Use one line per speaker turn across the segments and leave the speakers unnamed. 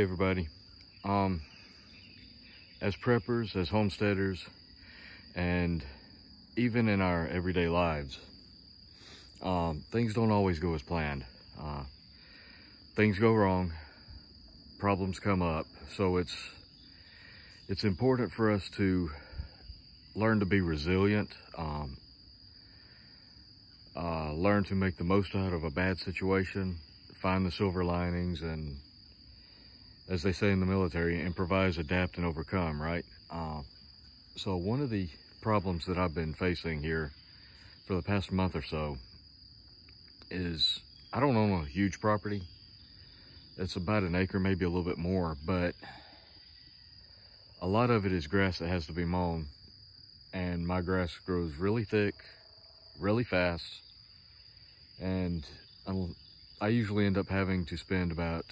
Hey everybody. Um, as preppers, as homesteaders, and even in our everyday lives, um, things don't always go as planned. Uh, things go wrong, problems come up, so it's it's important for us to learn to be resilient, um, uh, learn to make the most out of a bad situation, find the silver linings, and as they say in the military, improvise, adapt, and overcome, right? Uh, so one of the problems that I've been facing here for the past month or so is I don't own a huge property. It's about an acre, maybe a little bit more, but a lot of it is grass that has to be mown. And my grass grows really thick, really fast. And I usually end up having to spend about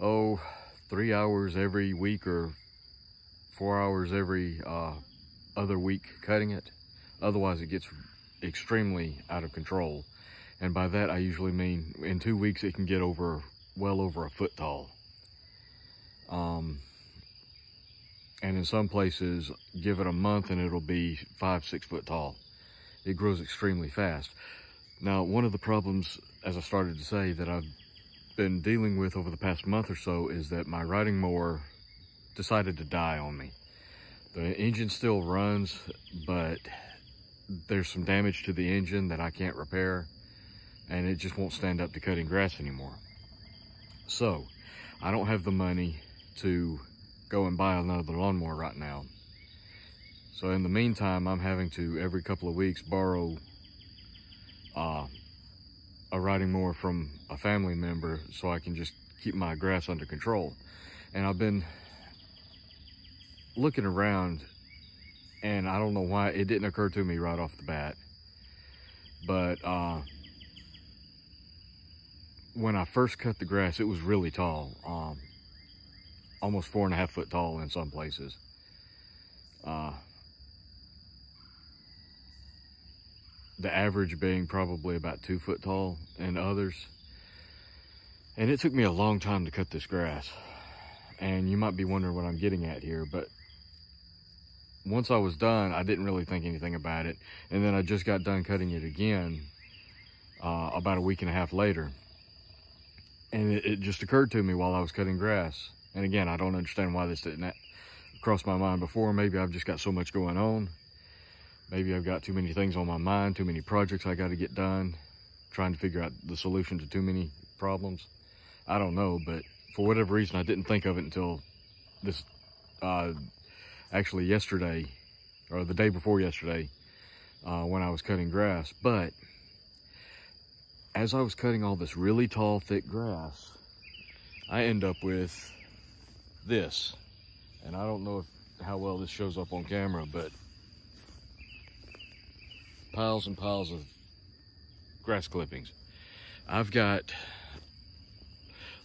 oh, three hours every week or four hours every uh, other week cutting it. Otherwise, it gets extremely out of control. And by that, I usually mean in two weeks, it can get over, well over a foot tall. Um, and in some places, give it a month and it'll be five, six foot tall. It grows extremely fast. Now, one of the problems, as I started to say, that I've been dealing with over the past month or so is that my riding mower decided to die on me. The engine still runs, but there's some damage to the engine that I can't repair, and it just won't stand up to cutting grass anymore. So, I don't have the money to go and buy another lawnmower right now. So in the meantime, I'm having to, every couple of weeks, borrow uh, a riding mower from a family member so I can just keep my grass under control. And I've been looking around and I don't know why it didn't occur to me right off the bat. But uh, when I first cut the grass, it was really tall, um, almost four and a half foot tall in some places. Uh, the average being probably about two foot tall and others. And it took me a long time to cut this grass. And you might be wondering what I'm getting at here, but once I was done, I didn't really think anything about it. And then I just got done cutting it again uh, about a week and a half later. And it, it just occurred to me while I was cutting grass. And again, I don't understand why this didn't cross my mind before. Maybe I've just got so much going on. Maybe I've got too many things on my mind, too many projects I got to get done, trying to figure out the solution to too many problems. I don't know, but for whatever reason, I didn't think of it until this, uh, actually yesterday, or the day before yesterday, uh, when I was cutting grass. But as I was cutting all this really tall, thick grass, I end up with this. And I don't know if, how well this shows up on camera, but piles and piles of grass clippings. I've got,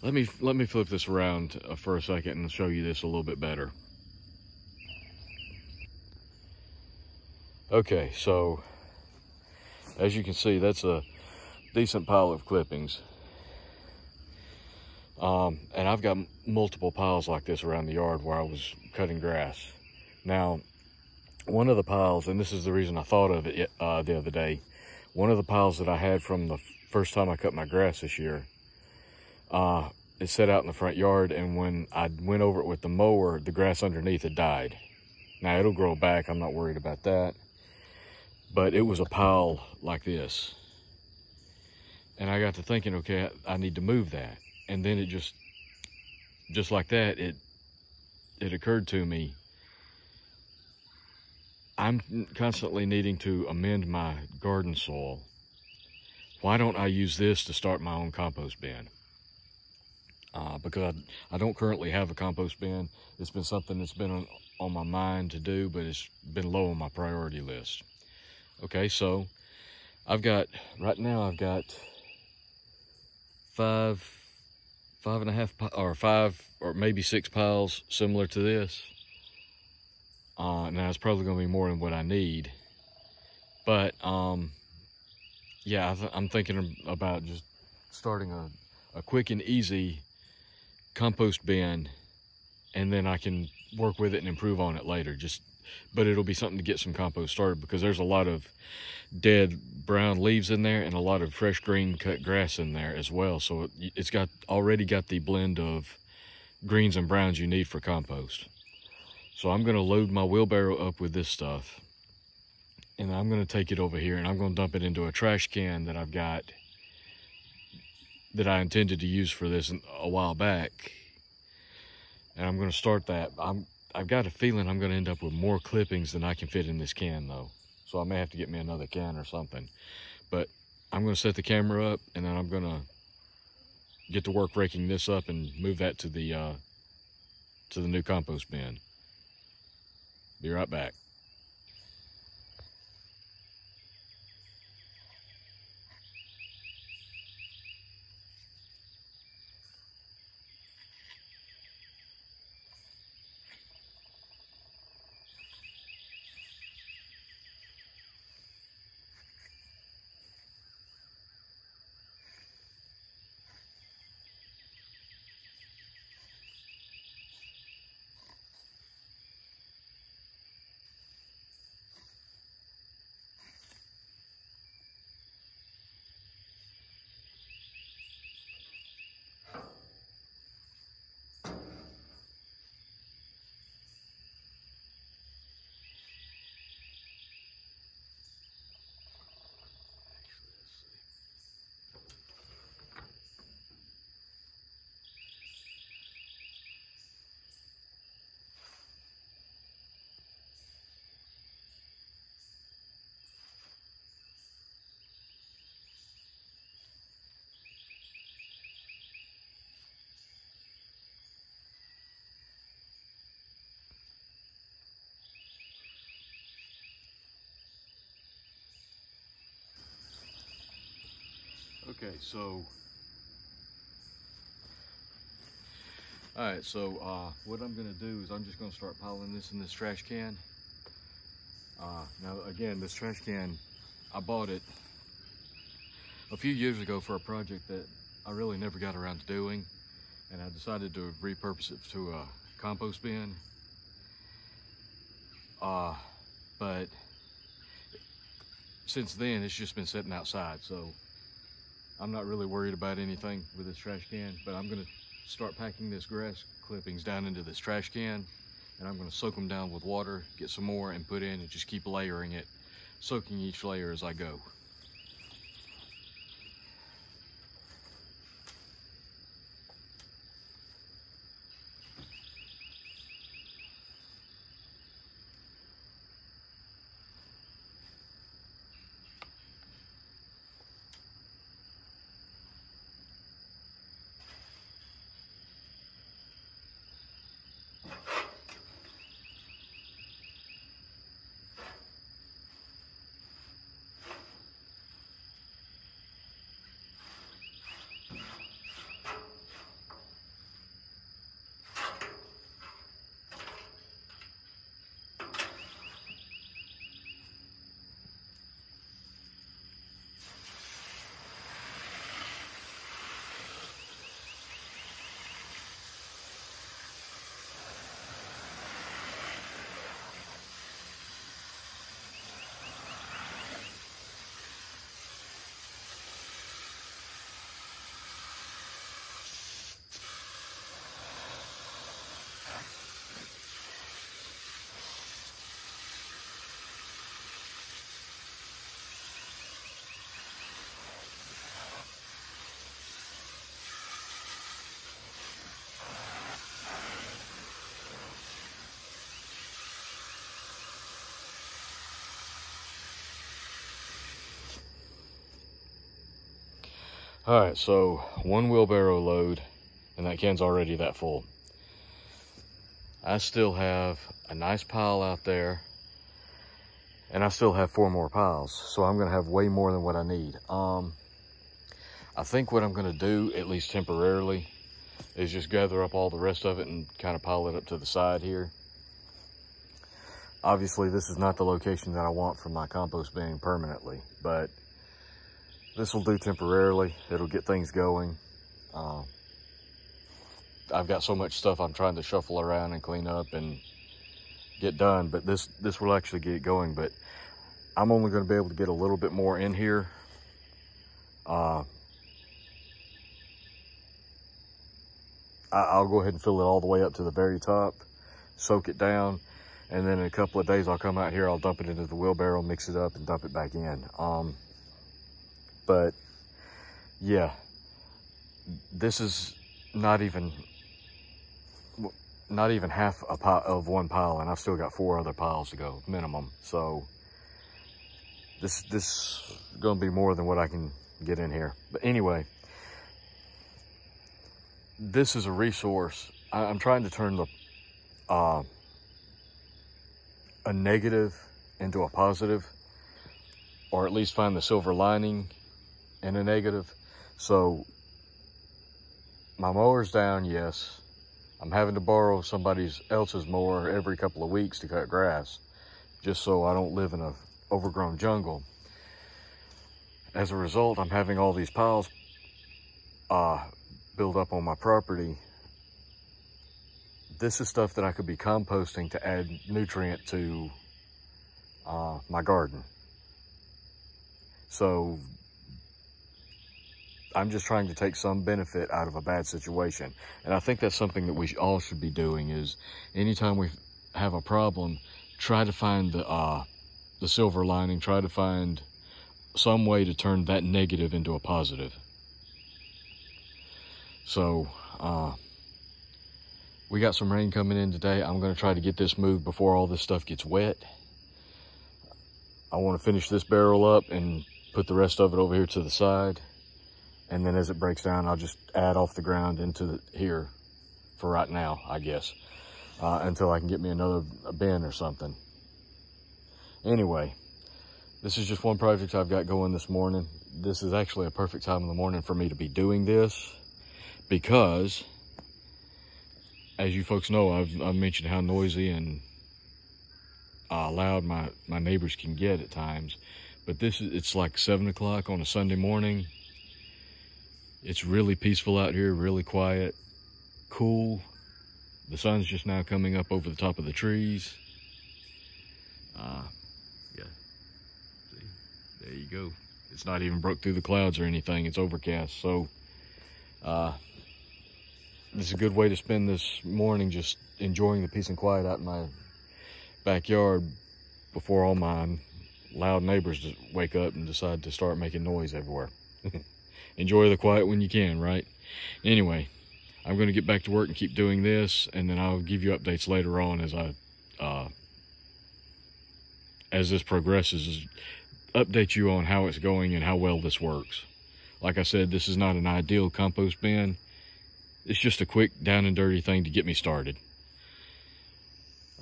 let me, let me flip this around uh, for a second and show you this a little bit better. Okay, so as you can see, that's a decent pile of clippings. Um, and I've got multiple piles like this around the yard where I was cutting grass. Now, one of the piles, and this is the reason I thought of it uh, the other day, one of the piles that I had from the first time I cut my grass this year, uh, it set out in the front yard, and when I went over it with the mower, the grass underneath had died. Now, it'll grow back. I'm not worried about that. But it was a pile like this. And I got to thinking, okay, I need to move that. And then it just, just like that, it, it occurred to me, I'm constantly needing to amend my garden soil. Why don't I use this to start my own compost bin? Uh, because I, I, don't currently have a compost bin. It's been something that's been on, on my mind to do, but it's been low on my priority list. Okay, so I've got, right now I've got five, five and a half, or five, or maybe six piles similar to this. Uh, now it's probably going to be more than what I need. But, um, yeah, I am thinking about just starting a, a quick and easy compost bin and then I can work with it and improve on it later. Just, but it'll be something to get some compost started because there's a lot of dead brown leaves in there and a lot of fresh green cut grass in there as well. So it, it's got already got the blend of greens and browns you need for compost. So I'm gonna load my wheelbarrow up with this stuff and I'm gonna take it over here and I'm gonna dump it into a trash can that I've got that I intended to use for this a while back. And I'm gonna start that. I'm, I've got a feeling I'm gonna end up with more clippings than I can fit in this can though. So I may have to get me another can or something. But I'm gonna set the camera up and then I'm gonna get to work raking this up and move that to the uh, to the new compost bin. Be right back. Okay, so all right, so uh, what I'm gonna do is I'm just gonna start piling this in this trash can. Uh, now again, this trash can, I bought it a few years ago for a project that I really never got around to doing, and I decided to repurpose it to a compost bin. Uh, but since then, it's just been sitting outside, so I'm not really worried about anything with this trash can, but I'm gonna start packing this grass clippings down into this trash can and I'm gonna soak them down with water, get some more and put in and just keep layering it, soaking each layer as I go. All right, so one wheelbarrow load, and that can's already that full. I still have a nice pile out there, and I still have four more piles, so I'm gonna have way more than what I need. Um, I think what I'm gonna do, at least temporarily, is just gather up all the rest of it and kind of pile it up to the side here. Obviously, this is not the location that I want for my compost bin permanently, but this will do temporarily. It'll get things going. Uh, I've got so much stuff I'm trying to shuffle around and clean up and get done, but this, this will actually get going, but I'm only gonna be able to get a little bit more in here. Uh, I'll go ahead and fill it all the way up to the very top, soak it down, and then in a couple of days I'll come out here, I'll dump it into the wheelbarrow, mix it up, and dump it back in. Um, but yeah, this is not even not even half a pile of one pile, and I've still got four other piles to go minimum. So this this is going to be more than what I can get in here. But anyway this is a resource. I, am trying to turn the uh, a negative into a positive, or at least find the silver lining in a negative. So my mower's down, yes. I'm having to borrow somebody else's mower every couple of weeks to cut grass, just so I don't live in a overgrown jungle. As a result, I'm having all these piles uh, build up on my property, this is stuff that I could be composting to add nutrient to uh, my garden. So I'm just trying to take some benefit out of a bad situation. And I think that's something that we all should be doing is anytime we have a problem, try to find the, uh, the silver lining, try to find some way to turn that negative into a positive. So, uh, we got some rain coming in today. I'm going to try to get this moved before all this stuff gets wet. I want to finish this barrel up and put the rest of it over here to the side. And then as it breaks down, I'll just add off the ground into the, here for right now, I guess, uh, until I can get me another bin or something. Anyway, this is just one project I've got going this morning. This is actually a perfect time in the morning for me to be doing this because as you folks know, I've, I've mentioned how noisy and uh, loud my, my neighbors can get at times. But this is, it's like seven o'clock on a Sunday morning. It's really peaceful out here, really quiet, cool. The sun's just now coming up over the top of the trees. Uh, yeah, see, there you go. It's not even broke through the clouds or anything. It's overcast. So, uh, this is a good way to spend this morning just enjoying the peace and quiet out in my backyard before all my loud neighbors wake up and decide to start making noise everywhere. Enjoy the quiet when you can, right? Anyway, I'm going to get back to work and keep doing this, and then I'll give you updates later on as I, uh, as this progresses, update you on how it's going and how well this works. Like I said, this is not an ideal compost bin. It's just a quick down and dirty thing to get me started.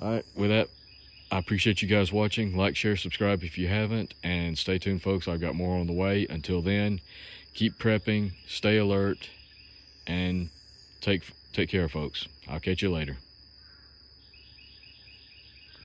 All right, with that, I appreciate you guys watching. Like, share, subscribe if you haven't, and stay tuned, folks. I've got more on the way. Until then, keep prepping, stay alert, and take take care, folks. I'll catch you later.